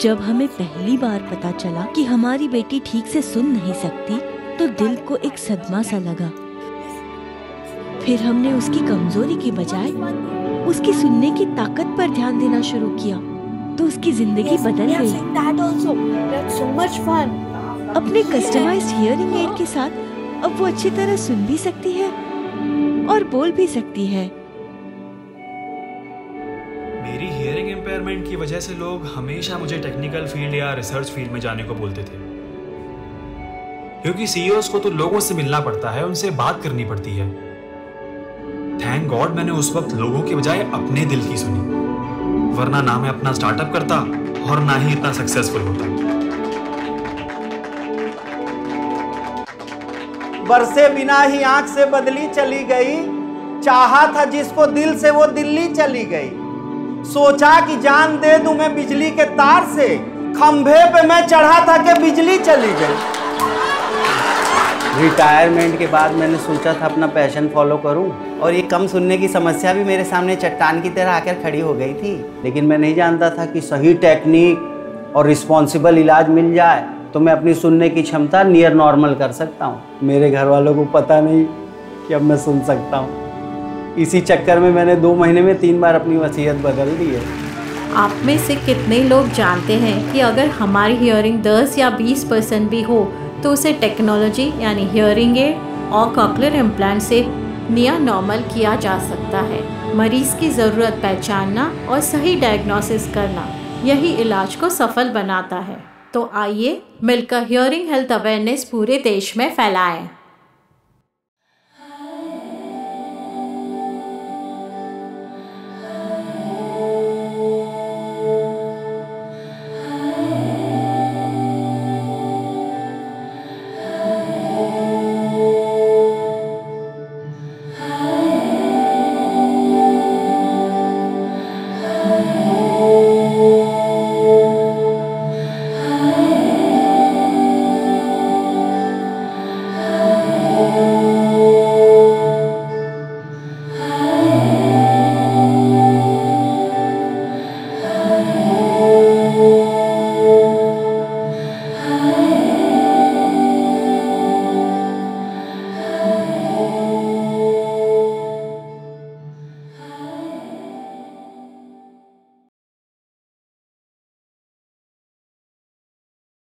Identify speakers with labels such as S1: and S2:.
S1: जब हमें पहली बार पता चला कि हमारी बेटी ठीक से सुन नहीं सकती तो दिल को एक सदमा सा लगा। फिर हमने उसकी कमज़ोरी की बजाय उसकी सुनने की ताकत पर ध्यान देना शुरू किया तो उसकी ज़िंदगी बदल गई। अपने कस्टमाइज्ड हियरिंग एड के साथ अब वो अच्छी तरह सुन भी सकती है? और बोल भी सकती है।
S2: मेरी हियरिंग इम्पेयरमेंट की वजह से लोग हमेशा मुझे टेक्निकल फ़ील्ड या रिसर्च फ़ील्ड में जाने को बोलते थे। क्योंकि सीईओस को तो लोगों से मिलना पड़ता है, उनसे बात करनी पड़ती है। थैंक गॉड मैंने उस वक्त लोगों के बजाय अपने दिल की सुनी। वरना ना मैं अपना स्टार्टअप करता और ना ही इतना सक्सेसफुल होता।
S3: बरसे बिना ही आँख से बदली चली गई। चाहा था जिसको दिल से वो दिल्ली चली गई। सोचा कि जान दे दूँ मैं बिजली के तार से। खंभे पे मैं चढ़ा था कि बिजली चली गई। रिटायरमेंट के बाद मैंने सोचा था अपना पैशन फॉलो करूँ। और ये कम सुनने की समस्या भी मेरे सामने चट्टान की तरह आकर खड़ी हो गई थी। लेकिन मैं नहीं जानता था कि सही टेक्निक और रिस्पॉन्सिबल इलाज मिल जाए। तो मैं अपनी सुनने की क्षमता नियर नॉर्मल कर सकता हूँ। मेरे घर वालों को पता नहीं कि अब मैं सुन सकता हूँ। इसी चक्कर में मैंने दो महीने में तीन बार अपनी वसीयत बदल दी है।
S4: आप में से कितने लोग जानते हैं कि अगर हमारी हियरिंग 10 या 20 परसेंट भी हो तो उसे टेक्नोलॉजी यानी हियरिंग एड और कॉकलर इम्प्लांट से नियर नॉर्मल किया जा सकता है। मरीज़ की ज़रूरत पहचानना और सही डायग्नोसिस करना यही इलाज को सफल बनाता है। तो आइए मिलकर हियरिंग हेल्थ अवेयरनेस पूरे देश में फैलाएँ।